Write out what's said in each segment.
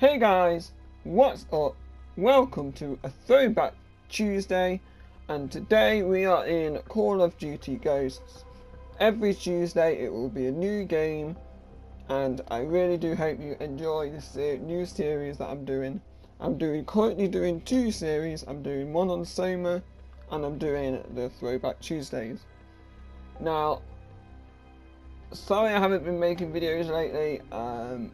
Hey guys, what's up? Welcome to a Throwback Tuesday, and today we are in Call of Duty Ghosts. Every Tuesday it will be a new game, and I really do hope you enjoy this new series that I'm doing. I'm doing currently doing two series. I'm doing one on Soma, and I'm doing the Throwback Tuesdays. Now, sorry I haven't been making videos lately. Um,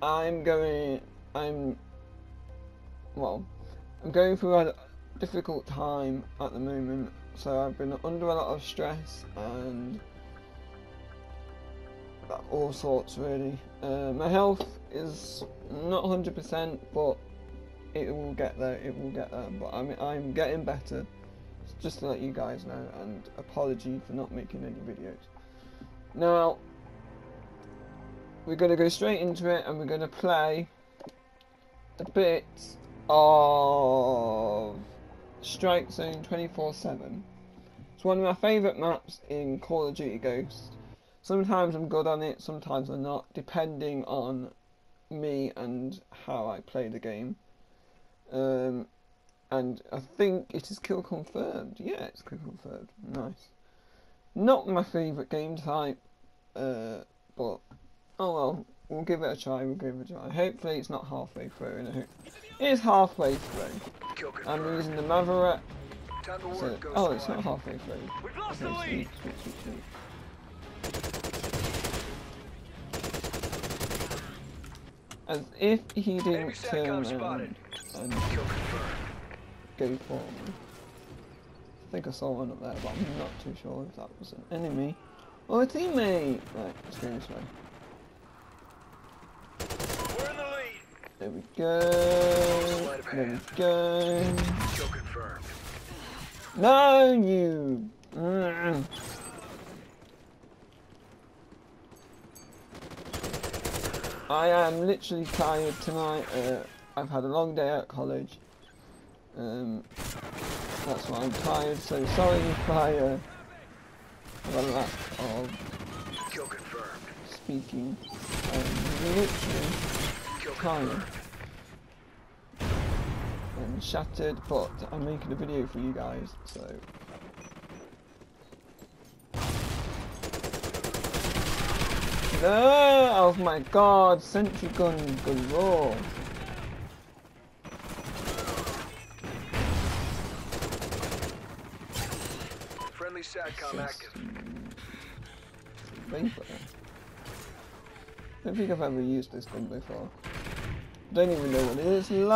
I'm going, I'm, well, I'm going through a difficult time at the moment. So I've been under a lot of stress and all sorts really. Uh, my health is not 100% but it will get there, it will get there. But I'm, I'm getting better just to let you guys know and apology for not making any videos. Now, we're going to go straight into it and we're going to play a bit of Strike Zone 24-7. It's one of my favourite maps in Call of Duty Ghosts. Sometimes I'm good on it, sometimes I'm not, depending on me and how I play the game. Um, and I think it is kill confirmed. Yeah, it's kill confirmed. Nice. Not my favourite game type, uh, but oh well, we'll give it a try. We'll give it a try. Hopefully, it's not halfway through. And it is halfway through. I'm using the Maverick. So, oh, it's not halfway through. Okay, sweet, sweet, sweet, sweet. As if he didn't turn around and go for me. I think I saw one up there, but I'm not too sure if that was an enemy or a teammate. Right, let's go this way. We're in the lead. There we go. There we go. No, you. Mm. I am literally tired tonight. Uh, I've had a long day at college. Um, that's why I'm tired. So sorry if I uh, have a lack of speaking. I'm literally tired. And shattered, but I'm making a video for you guys. So no! Oh my God! Sentry gun galore. Friendly SATCOM active. Vepr. Don't think I've ever used this gun before. Don't even know what it is like.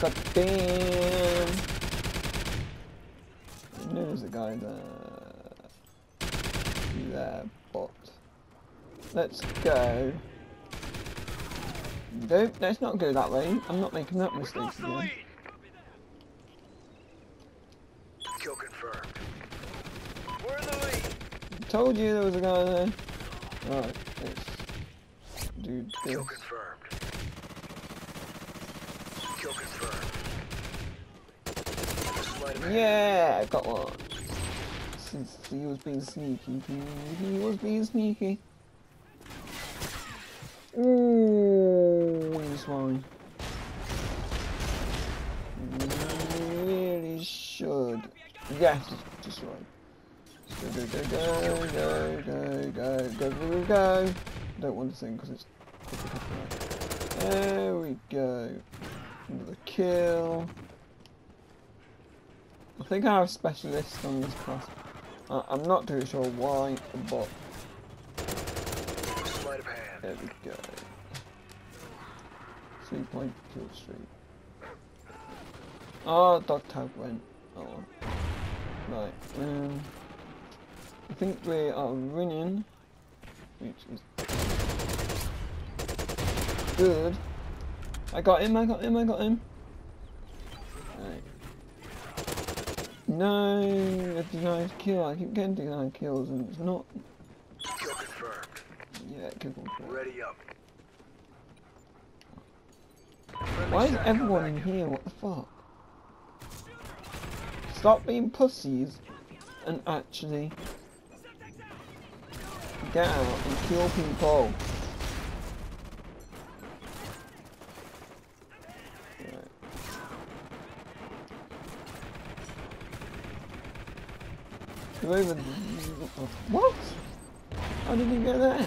God damn. I know there's a guy there. There, but let's go. Nope, let's not go that way. I'm not making that mistake again. Kill confirmed. We're in the lead. Told you there was a guy there. Right, this. Kill confirmed. Kill confirmed. Sleight of hand. Yeah, I got one. Since he was being sneaky, he, was being sneaky. Ooh, he's fine. Really should. Yes, just right. Go, go, go, go, go, go, go, go, go, go, go. Don't want to sing because it's. There we go. Another kill. I think I have specialists on this class. I I'm not too sure why, but there we go. Three point kill streak. Oh, dog tag went. Oh. Right. Um. I think we are winning, which is good. I got him. I got him. I got him. Right. No, a denied kill. I keep getting denied kills, and it's not. Kill confirmed. Yeah, kill confirmed. Ready up. Why is everyone in here? What the fuck? Stop being pussies and actually get out and kill people. Go over. The... What? How did he get there?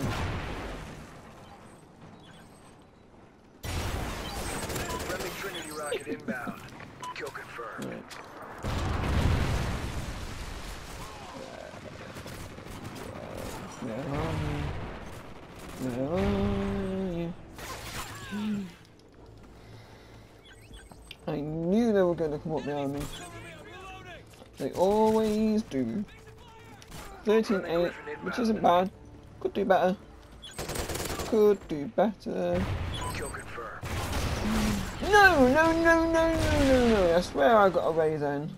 Friendly Trinity rocket inbound. Kill confirmed. Right. Where are you? Where are you? I knew they were going to come up behind me. They always do. 13-8, which isn't bad. Could do better. Could do better. No, no, no, no, no, no, no. I swear I got away then.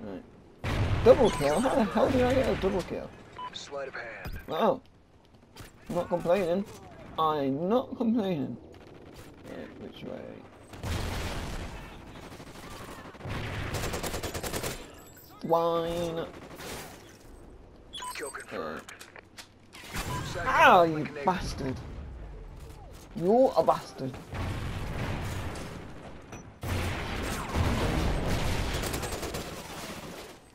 Right. Double kill? How the hell did I get a double kill? Sleight of hand. Wow. Not complaining. I'm not complaining. Right, which way? Wine. Ow, you bastard. You're a bastard.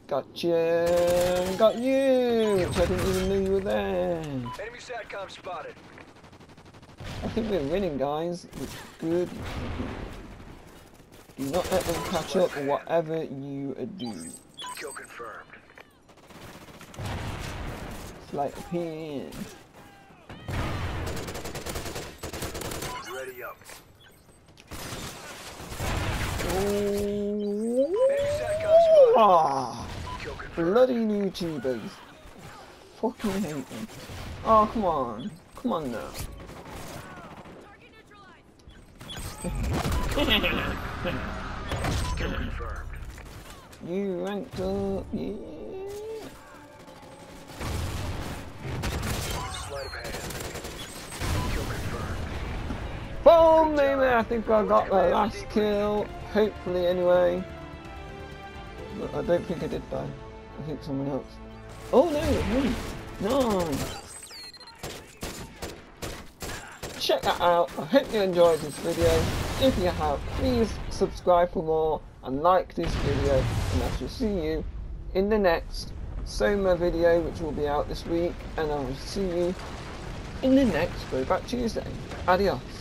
Gotcha. Got you. Which I didn't even know you were there. Enemy SATCOM spotted. I think we're winning, guys. It's good. Do not let them catch up, whatever you do. Confirmed. Sleight of hand. Ready up. Oh, ah, bloody YouTubers. Fucking hate them. Oh, come on. Come on now. Confirmed. You ranked up, yeah. Boom, baby! I think I got the last kill. Hopefully, anyway. But I don't think I did die. I think someone else. Oh no. No. Check that out. I hope you enjoyed this video. If you have, please subscribe for more and like this video. And I shall see you in the next Soma video, which will be out this week. And I will see you in the next Throwback Tuesday. Adios.